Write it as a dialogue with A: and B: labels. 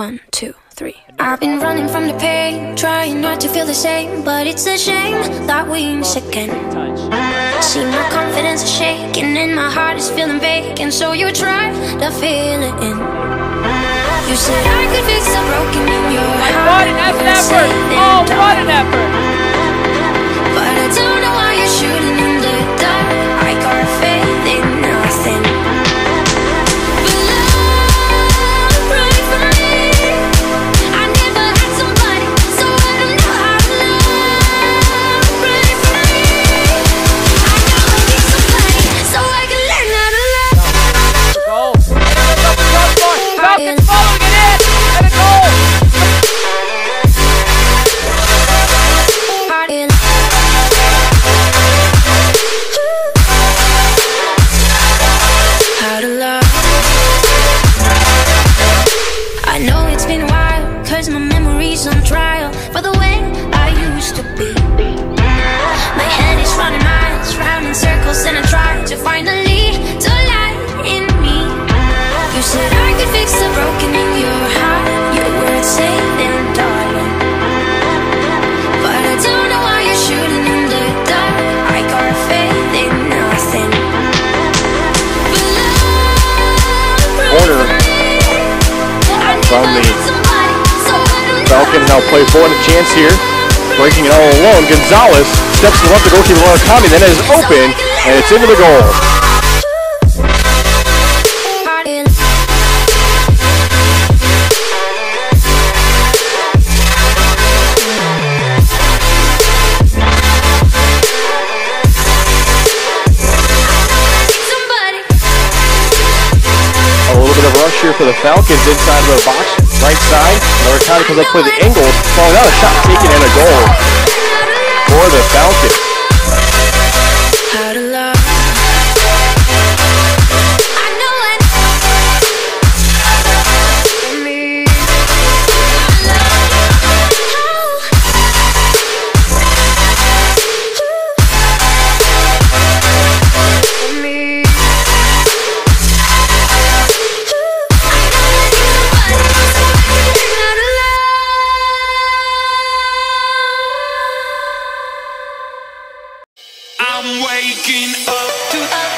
A: One, two, three. I've been running from the pain, trying not to feel the same, but it's a shame that we miss again. See, my confidence is shaking and my heart is feeling vacant, so you try to fill it in. You said I could fix the broken in your heart.
B: What an effort! Oh, what an effort!
A: For the way I used to be. My head is running miles, round in circles, and I try to find a lead to light in me. You said I could fix the broken in your heart, your words saving, darling. But I don't know why you're shooting in the dark. I got faith in nothing. But love,
C: Corner
A: I
C: from the
A: know
C: now play forward a chance here. Breaking it all alone. Gonzales steps to the left. The goalkeeper Murakami then is open and it's into the goal. Here for the Falcons inside of the box. Right side. Murakami comes up for the angle. Falling out. A shot taken and a goal. I'm waking up to